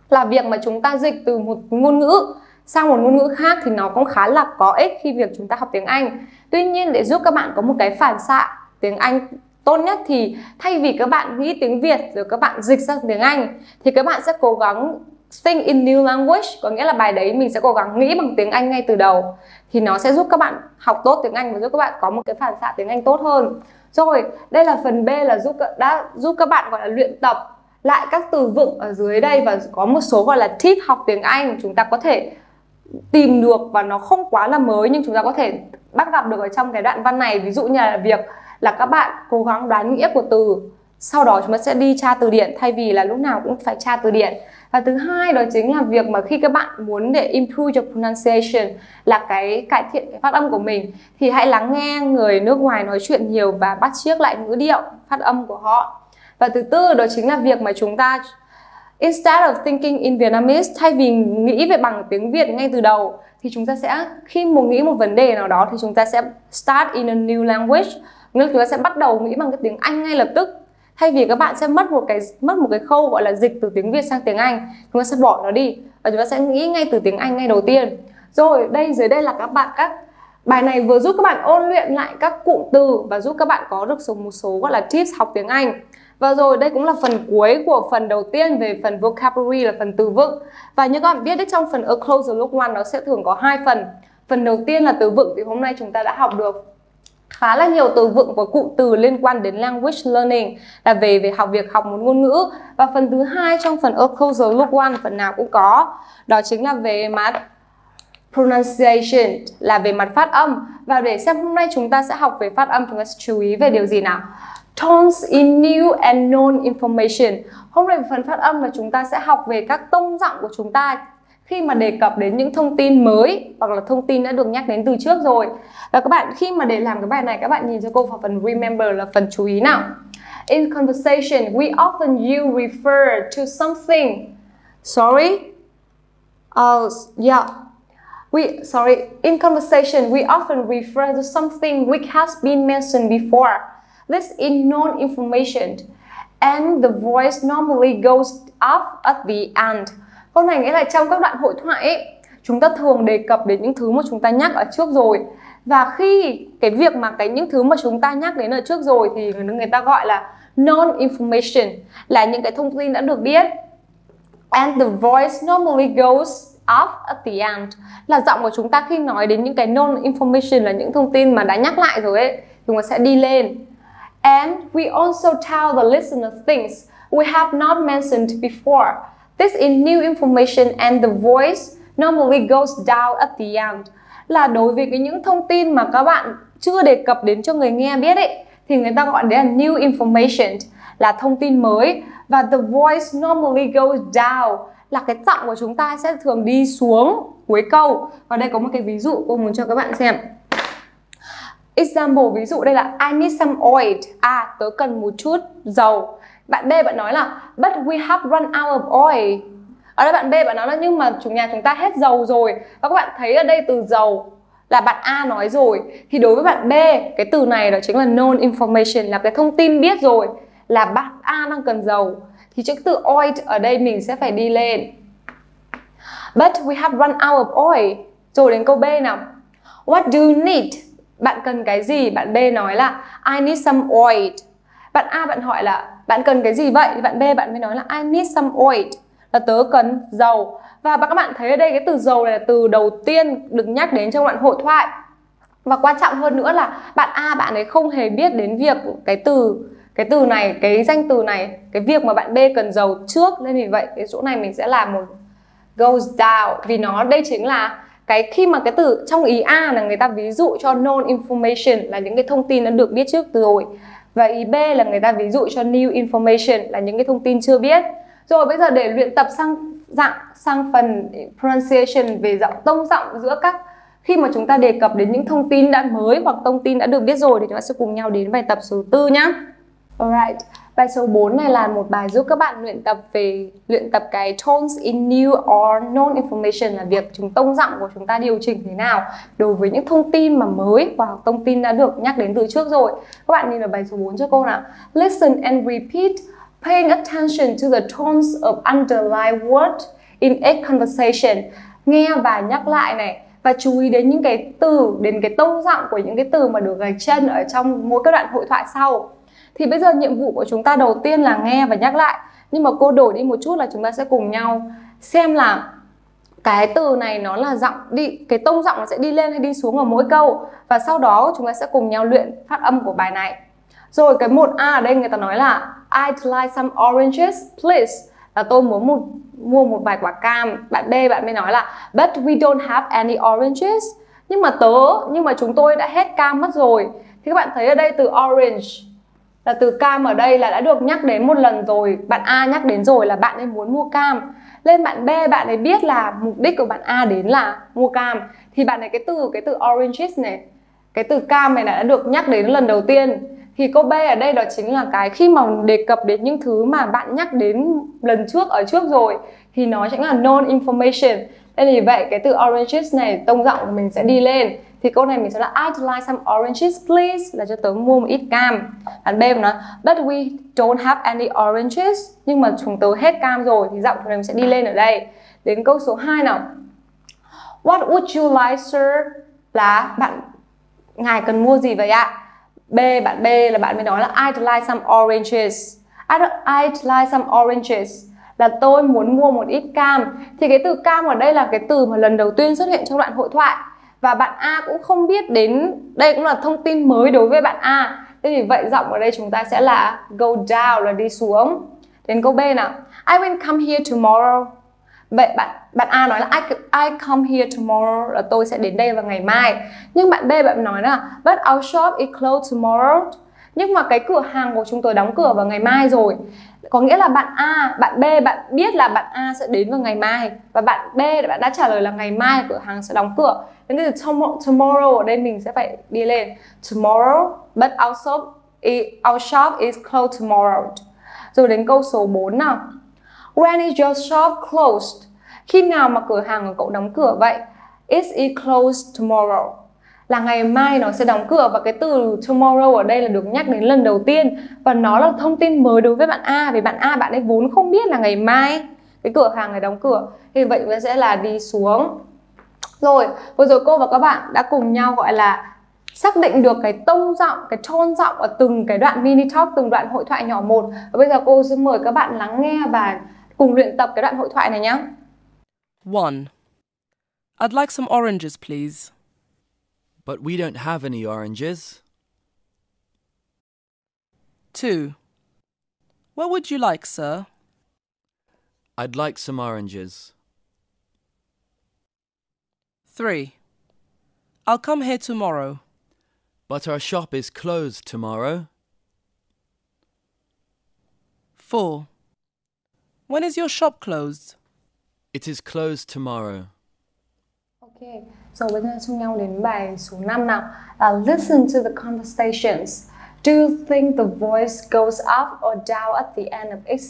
là việc mà chúng ta dịch từ một ngôn ngữ sang một ngôn ngữ khác thì nó cũng khá là có ích khi việc chúng ta học tiếng Anh. Tuy nhiên, để giúp các bạn có một cái phản xạ tiếng Anh tốt nhất thì thay vì các bạn nghĩ tiếng Việt rồi các bạn dịch sang tiếng Anh, thì các bạn sẽ cố gắng think in new language. Có nghĩa là bài đấy mình sẽ cố gắng nghĩ bằng tiếng Anh ngay từ đầu. Thì nó sẽ giúp các bạn học tốt tiếng Anh và giúp các bạn có một cái phản xạ tiếng Anh tốt hơn. Rồi, đây là phần B là giúp đã giúp các bạn, gọi là, luyện tập lại các từ vựng ở dưới đây và có một số, gọi là, tip học tiếng Anh. Chúng ta có thể tìm được và nó không quá là mới nhưng chúng ta có thể bắt gặp được ở trong cái đoạn văn này. Ví dụ như là việc là các bạn cố gắng đoán nghĩa của từ, sau đó chúng ta sẽ đi tra từ điển, thay vì là lúc nào cũng phải tra từ điển. Và thứ hai đó chính là việc mà khi các bạn muốn để improve your pronunciation là cái cải thiện cái phát âm của mình, thì hãy lắng nghe người nước ngoài nói chuyện nhiều và bắt chiếc lại ngữ điệu, phát âm của họ. Và thứ tư đó chính là việc mà chúng ta Instead of thinking in Vietnamese, thay vì nghĩ về bằng tiếng Việt ngay từ đầu thì chúng ta sẽ khi một nghĩ một vấn đề nào đó thì chúng ta sẽ start in a new language, nghĩa là chúng ta sẽ bắt đầu nghĩ bằng cái tiếng Anh ngay lập tức. Thay vì các bạn sẽ mất một cái mất một cái khâu gọi là dịch từ tiếng Việt sang tiếng Anh, chúng ta sẽ bỏ nó đi và chúng ta sẽ nghĩ ngay từ tiếng Anh ngay đầu tiên. Rồi, đây dưới đây là các bạn các Bài này vừa giúp các bạn ôn luyện lại các cụm từ và giúp các bạn có được một số gọi là tips học tiếng Anh. Và rồi, đây cũng là phần cuối của phần đầu tiên về phần vocabulary là phần từ vựng. Và như các bạn biết đấy, trong phần A Closer Look One, nó sẽ thường có hai phần. Phần đầu tiên là từ vựng thì hôm nay chúng ta đã học được. Khá là nhiều từ vựng và cụm từ liên quan đến language learning, là về về học việc học một ngôn ngữ. Và phần thứ hai trong phần A Closer Look One, phần nào cũng có. Đó chính là về mặt pronunciation, là về mặt phát âm. Và để xem hôm nay chúng ta sẽ học về phát âm chúng ta sẽ chú ý về điều gì nào? Tones in new and known information. Hôm nay phần phát âm là chúng ta sẽ học về các tông giọng của chúng ta khi mà đề cập đến những thông tin mới hoặc là thông tin đã được nhắc đến từ trước rồi. Và các bạn khi mà để làm cái bài này các bạn nhìn cho cô vào phần remember là phần chú ý nào. In conversation, we often you refer to something. Sorry. Oh, yeah. We sorry. In conversation, we often refer to something which has been mentioned before. This is known information and the voice normally goes up at the end. Câu này nghĩa là trong các đoạn hội thoại ấy, chúng ta thường đề cập đến những thứ mà chúng ta nhắc ở trước rồi. Và khi cái việc mà cái những thứ mà chúng ta nhắc đến ở trước rồi thì người ta gọi là known information là những cái thông tin đã được biết. And the voice normally goes up at the end là giọng của chúng ta khi nói đến những cái known information là những thông tin mà đã nhắc lại rồi ấy chúng ta sẽ đi lên And we also tell the listener things we have not mentioned before. This is new information and the voice normally goes down at the end. Là đối với cái những thông tin mà các bạn chưa đề cập đến cho người nghe biết ấy, thì người ta gọi đấy là new information, là thông tin mới và the voice normally goes down, là cái giọng của chúng ta sẽ thường đi xuống cuối câu. Và đây có một cái ví dụ cô muốn cho các bạn xem. Example ví dụ đây là I need some oil. À, tớ cần một chút dầu. Bạn B bạn nói là But we have run out of oil. ở đây bạn B bạn nói là nhưng mà chủ nhà chúng ta hết dầu rồi. Và các bạn thấy ở đây từ dầu là bạn A nói rồi. Thì đối với bạn B cái từ này đó chính là known information là cái thông tin biết rồi là bạn A đang cần dầu. Thì chữ từ oil ở đây mình sẽ phải đi lên. But we have run out of oil. Rồi đến câu B nào. What do you need? Bạn cần cái gì? Bạn B nói là, I need some oil. Bạn A, bạn hỏi là, bạn cần cái gì vậy? Thì bạn B, bạn mới nói là, I need some oil. Là tớ cần dầu. Và các bạn thấy ở đây cái từ dầu này là từ đầu tiên được nhắc đến trong đoạn hội thoại. Và quan trọng hơn nữa là bạn A, bạn ấy không hề biết đến việc cái từ cái từ này, cái danh từ này, cái việc mà bạn B cần dầu trước. Nên vì vậy, cái chỗ này mình sẽ làm một goes down. Vì nó đây chính là cái khi mà cái từ trong ý A là người ta ví dụ cho known information là những cái thông tin đã được biết trước từ rồi. Và ý B là người ta ví dụ cho new information là những cái thông tin chưa biết. Rồi bây giờ để luyện tập sang dạng sang phần pronunciation về giọng tông giọng giữa các khi mà chúng ta đề cập đến những thông tin đã mới hoặc thông tin đã được biết rồi thì chúng ta sẽ cùng nhau đến bài tập số tư nhá. Alright, bài số 4 này là một bài giúp các bạn luyện tập về luyện tập cái tones in new or known information là việc chúng tông giọng của chúng ta điều chỉnh thế nào đối với những thông tin mà mới hoặc thông tin đã được nhắc đến từ trước rồi. Các bạn nhìn vào bài số 4 cho cô nào. Listen and repeat paying attention to the tones of underlying word in a conversation. Nghe và nhắc lại này và chú ý đến những cái từ, đến cái tông giọng của những cái từ mà được gạch chân ở trong mỗi cái đoạn hội thoại sau. Thì bây giờ nhiệm vụ của chúng ta đầu tiên là nghe và nhắc lại. Nhưng mà cô đổi đi một chút là chúng ta sẽ cùng nhau xem là cái từ này nó là giọng đi cái tông giọng nó sẽ đi lên hay đi xuống ở mỗi câu và sau đó chúng ta sẽ cùng nhau luyện phát âm của bài này. Rồi cái một A ở đây người ta nói là I'd like some oranges, please. Là tôi muốn một mua một vài quả cam. Bạn B bạn mới nói là But we don't have any oranges. Nhưng mà tớ, nhưng mà chúng tôi đã hết cam mất rồi. Thì các bạn thấy ở đây từ orange là từ cam ở đây là đã được nhắc đến một lần rồi. Bạn A nhắc đến rồi là bạn ấy muốn mua cam. Lên bạn B bạn ấy biết là mục đích của bạn A đến là mua cam. Thì bạn ấy cái từ cái từ oranges này, cái từ cam này đã được nhắc đến lần đầu tiên thì cô B ở đây đó chính là cái khi mà đề cập đến những thứ mà bạn nhắc đến lần trước ở trước rồi thì nó chính là non information nên vì vậy cái từ oranges này tông giọng của mình sẽ đi lên. Thì câu này mình sẽ là I'd like some oranges please. Là cho tớ mua một ít cam. Bạn B nói but we don't have any oranges nhưng mà chúng tớ hết cam rồi thì giọng của mình sẽ đi lên ở đây. Đến câu số 2 nào. What would you like sir? Là bạn ngài cần mua gì vậy ạ? B bạn B là bạn mới nói là I'd like some oranges. I'd, I'd like some oranges là tôi muốn mua một ít cam. Thì cái từ cam ở đây là cái từ mà lần đầu tiên xuất hiện trong đoạn hội thoại và bạn A cũng không biết đến đây cũng là thông tin mới đối với bạn A. Thế thì vậy giọng ở đây chúng ta sẽ là go down là đi xuống. Đến câu B nào. I will come here tomorrow. Vậy bạn bạn A nói là I, I come here tomorrow là tôi sẽ đến đây vào ngày mai. Nhưng bạn B bạn nói là but our shop is closed tomorrow. Nhưng mà cái cửa hàng của chúng tôi đóng cửa vào ngày mai rồi. Có nghĩa là bạn A, bạn B bạn biết là bạn A sẽ đến vào ngày mai và bạn B bạn đã trả lời là ngày mai cửa hàng sẽ đóng cửa. Nên từ tomorrow ở đây mình sẽ phải đi lên. Tomorrow, but our shop is, our shop is closed tomorrow. Rồi đến câu số 4 nào. When is your shop closed? Khi nào mà cửa hàng của cậu đóng cửa vậy? Is it closed tomorrow? Là ngày mai nó sẽ đóng cửa và cái từ tomorrow ở đây là được nhắc đến lần đầu tiên và nó là thông tin mới đối với bạn A vì bạn A bạn ấy vốn không biết là ngày mai cái cửa hàng này đóng cửa thì vậy nó sẽ là đi xuống rồi vừa rồi cô và các bạn đã cùng nhau gọi là xác định được cái tông giọng, cái tone giọng ở từng cái đoạn mini talk, từng đoạn hội thoại nhỏ một. Và bây giờ cô sẽ mời các bạn lắng nghe và cùng luyện tập cái đoạn hội thoại này nhé. One. I'd like some oranges, please. But we don't have any oranges. 2. What would you like, sir? I'd like some oranges. 3. I'll come here tomorrow. But our shop is closed tomorrow. 4. When is your shop closed? It is closed tomorrow. Ok, rồi bây giờ chung nhau đến bài số 5 nào. Uh, listen to the conversations. Do you think the voice goes up or down at the end of each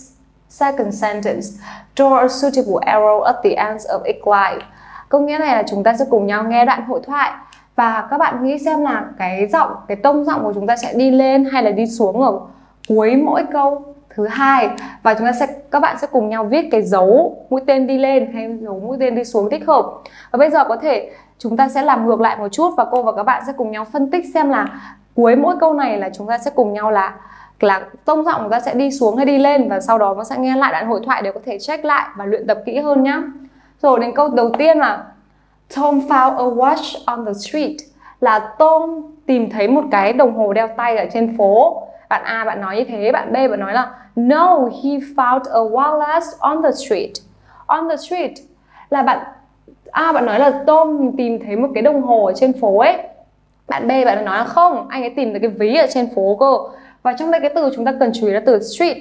Second sentence, draw a suitable arrow at the end of each line. Câu nghĩa này là chúng ta sẽ cùng nhau nghe đoạn hội thoại và các bạn nghĩ xem là cái giọng, cái tông giọng của chúng ta sẽ đi lên hay là đi xuống ở cuối mỗi câu thứ hai và chúng ta sẽ các bạn sẽ cùng nhau viết cái dấu mũi tên đi lên hay dấu mũi tên đi xuống thích hợp và bây giờ có thể chúng ta sẽ làm ngược lại một chút và cô và các bạn sẽ cùng nhau phân tích xem là cuối mỗi câu này là chúng ta sẽ cùng nhau là là tông giọng chúng ta sẽ đi xuống hay đi lên và sau đó nó sẽ nghe lại đoạn hội thoại để có thể check lại và luyện tập kỹ hơn nhá. Rồi đến câu đầu tiên là, Tom found a watch on the street. Là Tom tìm thấy một cái đồng hồ đeo tay ở trên phố. Bạn A bạn nói như thế, bạn B bạn nói là, no, he found a wallet on the street. On the street là bạn à bạn nói là Tom tìm thấy một cái đồng hồ ở trên phố ấy. Bạn B, bạn nói là không, anh ấy tìm thấy cái ví ở trên phố cơ. Và trong đây cái từ chúng ta cần chú ý là từ street.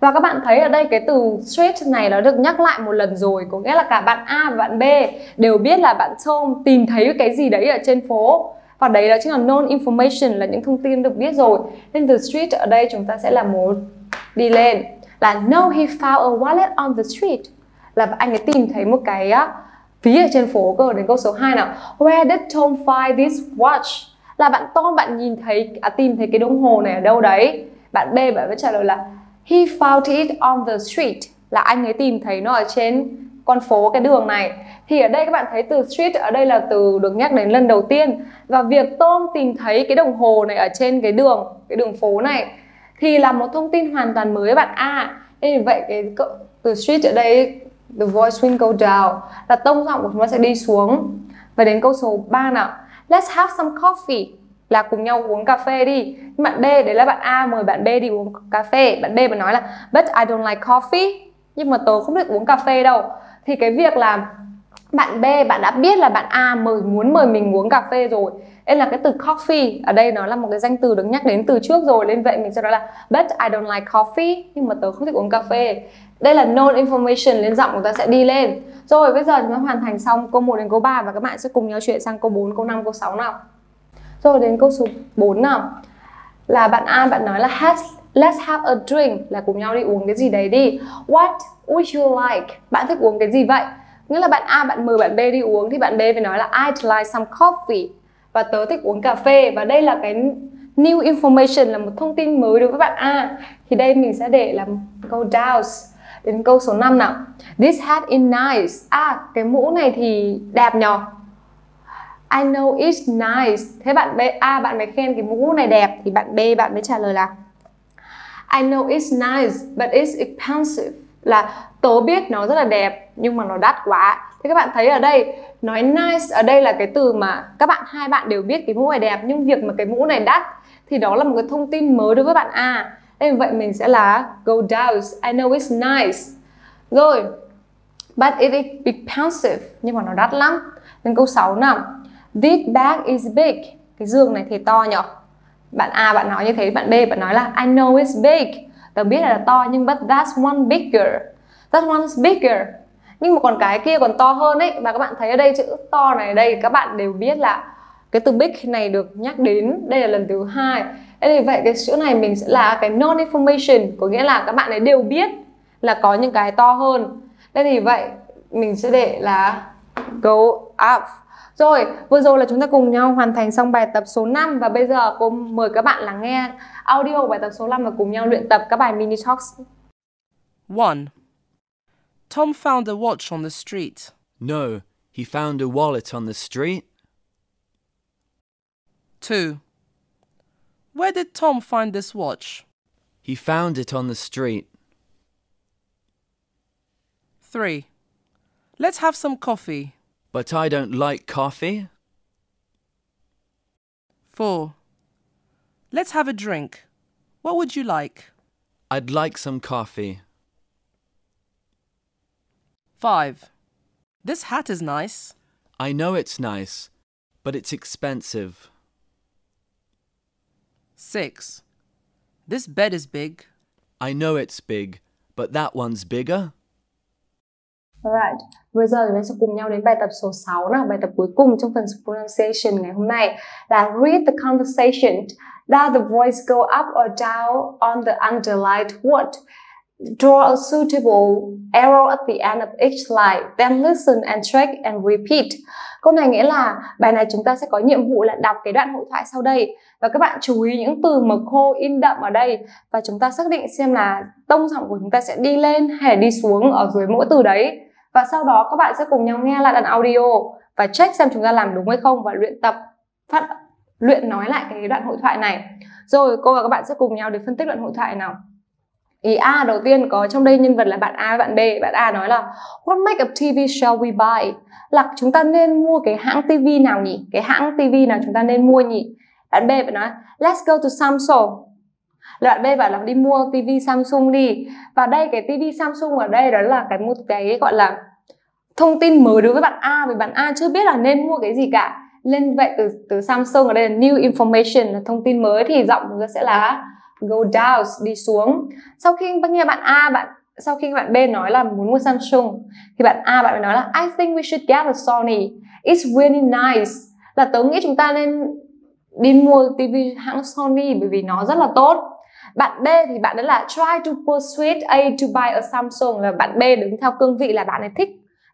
Và các bạn thấy ở đây cái từ street này nó được nhắc lại một lần rồi, có nghĩa là cả bạn A và bạn B đều biết là bạn Tom tìm thấy cái gì đấy ở trên phố. Và đấy là chính là known information, là những thông tin được biết rồi. Nên từ street ở đây chúng ta sẽ là một đi lên. Là no, he found a wallet on the street. Là anh ấy tìm thấy một cái ví ở trên phố cơ đến câu số 2 nào. Where did Tom find this watch? Là bạn Tom bạn nhìn thấy à, tìm thấy cái đồng hồ này ở đâu đấy? Bạn B bạn vẫn trả lời là he found it on the street. Là anh ấy tìm thấy nó ở trên con phố cái đường này. Thì ở đây các bạn thấy từ street ở đây là từ được nhắc đến lần đầu tiên. Và việc Tom tìm thấy cái đồng hồ này ở trên cái đường cái đường phố này thì là một thông tin hoàn toàn mới với bạn A. Nên vậy cái từ street ở đây the voice will go down. Là tông giọng của chúng ta sẽ đi xuống. Và đến câu số 3 nào. Let's have some coffee. Là cùng nhau uống cà phê đi. Nhưng bạn B đấy là bạn A, mời bạn B đi uống cà phê. Bạn B mà nói là, but I don't like coffee. Nhưng mà tớ không thích uống cà phê đâu. Thì cái việc là bạn B, bạn đã biết là bạn A mời, muốn mời mình uống cà phê rồi nên là cái từ coffee. Ở đây nó là một cái danh từ được nhắc đến từ trước rồi. Nên vậy mình sẽ nói là but I don't like coffee. Nhưng mà tớ không thích uống cà phê. Đây là non information. Lên giọng của ta sẽ đi lên. Rồi bây giờ chúng ta hoàn thành xong câu 1 đến câu 3 và các bạn sẽ cùng nhau chuyển sang câu 4, câu 5, câu 6 nào. Rồi đến câu số 4 nào. Là bạn A bạn nói là has let's have a drink. Là cùng nhau đi uống cái gì đấy đi. What would you like? Bạn thích uống cái gì vậy? Nghĩa là bạn A bạn mời bạn B đi uống thì bạn B phải nói là I'd like some coffee và tớ thích uống cà phê. Và đây là cái new information, là một thông tin mới đối với bạn A. Thì đây mình sẽ để làm câu douse đến câu số 5 nào. This hat is nice. À cái mũ này thì đẹp nhờ. I know it's nice. Thế bạn B A, bạn mới khen cái mũ này đẹp thì bạn B, bạn mới trả lời là, I know it's nice, but it's expensive. Là tớ biết nó rất là đẹp, nhưng mà nó đắt quá thế các bạn thấy ở đây, nói nice, ở đây là cái từ mà các bạn, hai bạn đều biết cái mũ này đẹp, nhưng việc mà cái mũ này đắt thì đó là một cái thông tin mới đối với bạn A. Nên vậy mình sẽ là, go down I know it's nice. Rồi, but it is expensive. Nhưng mà nó đắt lắm. Đến câu 6 nào, this bag is big. Cái giường này thì to nhở? Bạn A, bạn nói như thế, bạn B, bạn nói là, I know it's big. Tớ biết là to, nhưng but that's one bigger. That one's bigger nhưng mà còn cái kia còn to hơn ấy và các bạn thấy ở đây chữ to này ở đây các bạn đều biết là cái từ big này được nhắc đến đây là lần thứ hai thế vì vậy cái chữ này mình sẽ là cái non information có nghĩa là các bạn ấy đều biết là có những cái to hơn đây thì vậy mình sẽ để là go up rồi, vừa rồi là chúng ta cùng nhau hoàn thành xong bài tập số 5 và bây giờ cô mời các bạn lắng nghe audio bài tập số 5 và cùng nhau luyện tập các bài mini talks. 1. Tom found a watch on the street. No, he found a wallet on the street. 2. Where did Tom find this watch? He found it on the street. 3. Let's have some coffee. But I don't like coffee. 4. Let's have a drink. What would you like? I'd like some coffee. 5. This hat is nice. I know it's nice, but it's expensive. 6. This bed is big. I know it's big, but that one's bigger. Alright, bây giờ chúng ta sẽ cùng nhau đến bài tập số 6 nào, bài tập cuối cùng trong phần pronunciation ngày hôm nay là read the conversation. Does the voice go up or down on the underlined word? Draw a suitable arrow at the end of each line, then listen and check and repeat. Câu này nghĩa là bài này chúng ta sẽ có nhiệm vụ là đọc cái đoạn hội thoại sau đây. Và các bạn chú ý những từ mà khô in đậm ở đây. Và chúng ta xác định xem là tông giọng của chúng ta sẽ đi lên hay đi xuống ở dưới mỗi từ đấy. Và sau đó các bạn sẽ cùng nhau nghe lại đoạn audio và check xem chúng ta làm đúng hay không và luyện tập phát luyện nói lại cái đoạn hội thoại này. Rồi cô và các bạn sẽ cùng nhau để phân tích đoạn hội thoại nào ý A đầu tiên có trong đây nhân vật là bạn A và bạn B. Bạn A nói là, what make of TV shall we buy? Là chúng ta nên mua cái hãng TV nào nhỉ? Cái hãng TV nào chúng ta nên mua nhỉ? Bạn B bạn nói, let's go to Samsung. Là bạn B bảo là, đi mua TV Samsung đi. Và đây, cái TV Samsung ở đây đó là cái một cái gọi là thông tin mới đối với bạn A, vì bạn A chưa biết là nên mua cái gì cả. Nên vậy từ từ Samsung ở đây là new information là thông tin mới thì giọng chúng ta sẽ là go down, đi xuống. Sau khi nghe bạn A, bạn, sau khi bạn B nói là muốn mua Samsung, thì bạn A, bạn mới nói là, I think we should get a Sony. It's really nice. Là tớ nghĩ chúng ta nên đi mua TV hãng Sony bởi vì nó rất là tốt. Bạn B thì bạn ấy là, try to persuade A to buy a Samsung. Là bạn B đứng theo cương vị là bạn ấy thích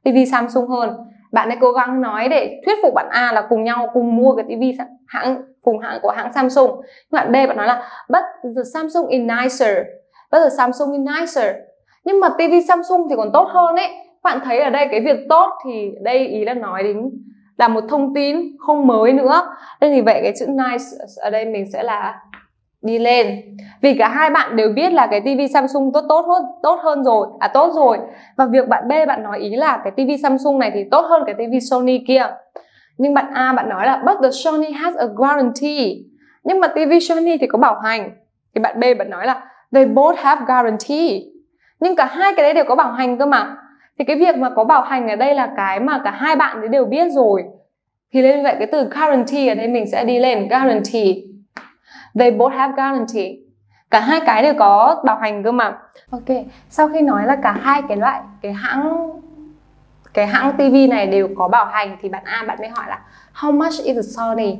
TV Samsung hơn. Bạn ấy cố gắng nói để thuyết phục bạn A là cùng nhau cùng mua cái TV hãng cùng hãng của hãng Samsung. Bạn B bạn nói là, but the Samsung is nicer. But the Samsung is nicer. Nhưng mà TV Samsung thì còn tốt hơn ấy. Bạn thấy ở đây cái việc tốt thì đây ý là nói đến, là một thông tin không mới nữa. Nên vì vậy cái chữ nice ở đây mình sẽ là đi lên. Vì cả hai bạn đều biết là cái tivi Samsung tốt tốt hơn tốt hơn rồi à tốt rồi. Và việc bạn B bạn nói ý là cái tivi Samsung này thì tốt hơn cái tivi Sony kia nhưng bạn A bạn nói là but the Sony has a guarantee. Nhưng mà TV Sony thì có bảo hành. Thì bạn B bạn nói là they both have guarantee. Nhưng cả hai cái đấy đều có bảo hành cơ mà. Thì cái việc mà có bảo hành ở đây là cái mà cả hai bạn đều biết rồi. Thì lên vậy cái từ guarantee ở đây mình sẽ đi lên guarantee. They both have guarantee. Cả hai cái đều có bảo hành cơ mà. Ok, sau khi nói là cả hai cái loại cái hãng cái hãng TV này đều có bảo hành thì bạn A bạn mới hỏi là how much is the Sony?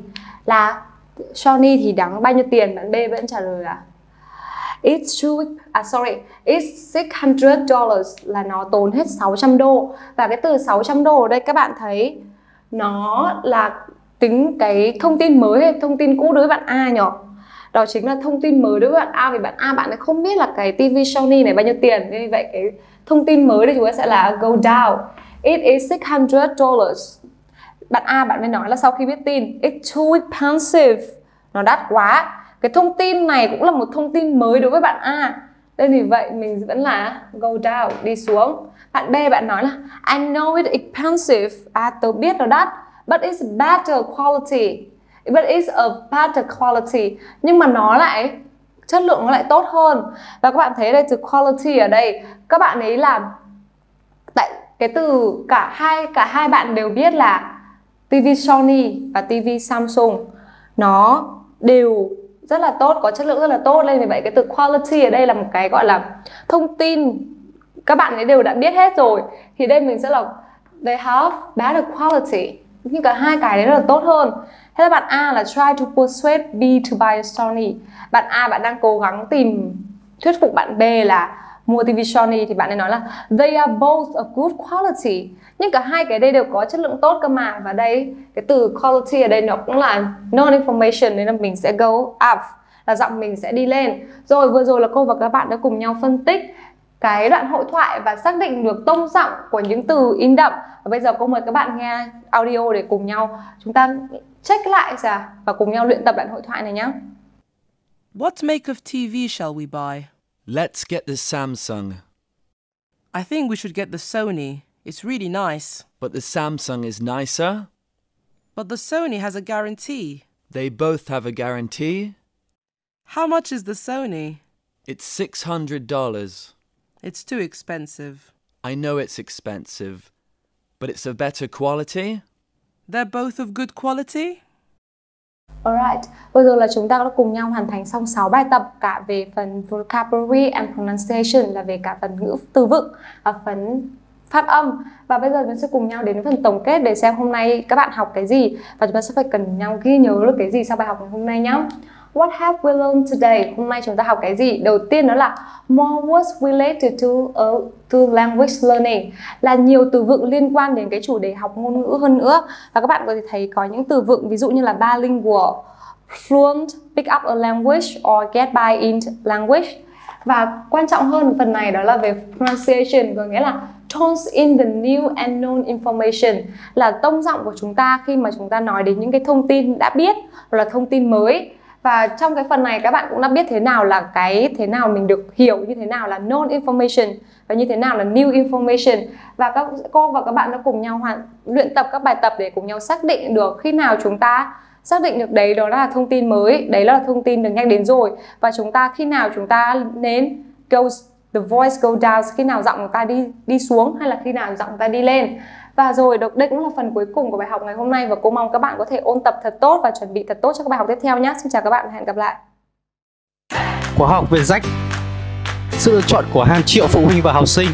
Là Sony thì đáng bao nhiêu tiền? Bạn B vẫn trả lời là It's two, à sorry, it's 600 dollars là nó tốn hết 600 đô và cái từ 600 đô ở đây các bạn thấy nó là tính cái thông tin mới hay thông tin cũ đối với bạn A nhỉ? đó chính là thông tin mới đối với bạn A vì bạn A bạn ấy không biết là cái TV Sony này bao nhiêu tiền nên vì vậy cái thông tin mới đây chúng ta sẽ là go down it is 600 dollars. Bạn A, bạn mới nói là sau khi biết tin, it's too expensive. Nó đắt quá. Cái thông tin này cũng là một thông tin mới đối với bạn A. Nên vì vậy, mình vẫn là go down, đi xuống. Bạn B, bạn nói là, I know it's expensive. À tớ biết nó đắt, but it's better quality. But it's a better quality. Nhưng mà nó lại, chất lượng nó lại tốt hơn. Và các bạn thấy đây, từ quality ở đây. Các bạn ấy là tại cái từ cả hai cả hai bạn đều biết là TV Sony và TV Samsung. Nó đều rất là tốt, có chất lượng rất là tốt. Nên vì vậy cái từ quality ở đây là một cái gọi là thông tin các bạn ấy đều đã biết hết rồi. Thì đây mình sẽ là they have better quality. Nhưng cả hai cái đấy rất là tốt hơn. Thế là bạn A là try to persuade B to buy a Sony. Bạn A, bạn đang cố gắng tìm thuyết phục bạn B là mua TV Sony thì bạn ấy nói là they are both of good quality nhưng cả hai cái đây đều có chất lượng tốt cơ mà và đây, cái từ quality ở đây nó cũng là non information nên là mình sẽ go up là giọng mình sẽ đi lên rồi, vừa rồi là cô và các bạn đã cùng nhau phân tích cái đoạn hội thoại và xác định được tông giọng của những từ in đậm và bây giờ cô mời các bạn nghe audio để cùng nhau chúng ta check lại ra và cùng nhau luyện tập đoạn hội thoại này nhé. What make of TV shall we buy? Let's get the Samsung. I think we should get the Sony. It's really nice. But the Samsung is nicer. But the Sony has a guarantee. They both have a guarantee. How much is the Sony? It's $600. It's too expensive. I know it's expensive, but it's of better quality. They're both of good quality? Alright, vừa rồi là chúng ta đã cùng nhau hoàn thành xong 6 bài tập cả về phần vocabulary and pronunciation là về cả phần ngữ từ vựng và phần phát âm và bây giờ chúng ta sẽ cùng nhau đến phần tổng kết để xem hôm nay các bạn học cái gì và chúng ta sẽ phải cần nhau ghi nhớ được cái gì sau bài học ngày hôm nay nhé. What have we learned today? Hôm nay chúng ta học cái gì? Đầu tiên đó là more words related to uh, to language learning là nhiều từ vựng liên quan đến cái chủ đề học ngôn ngữ hơn nữa. Và các bạn có thể thấy có những từ vựng ví dụ như là bilingual, fluent, pick up a language or get by in language. Và quan trọng hơn phần này đó là về pronunciation có nghĩa là tones in the new and known information là tông giọng của chúng ta khi mà chúng ta nói đến những cái thông tin đã biết hoặc là thông tin mới và trong cái phần này các bạn cũng đã biết thế nào là cái, thế nào mình được hiểu, như thế nào là non information và như thế nào là new information. Và các cô và các bạn đã cùng nhau hoàn, luyện tập các bài tập để cùng nhau xác định được khi nào chúng ta xác định được đấy, đó là thông tin mới, đấy là thông tin được nhắc đến rồi. Và chúng ta khi nào chúng ta nên goes the voice go down, khi nào giọng người ta đi đi xuống hay là khi nào giọng ta đi lên và rồi được đây cũng là phần cuối cùng của bài học ngày hôm nay và cô mong các bạn có thể ôn tập thật tốt và chuẩn bị thật tốt cho các bài học tiếp theo nhé. Xin chào các bạn hẹn gặp lại. Khóa học về rách. Sự lựa chọn của hàng triệu phụ huynh và học sinh.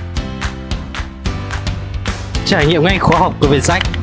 Trải nghiệm ngay khóa học của Vietjet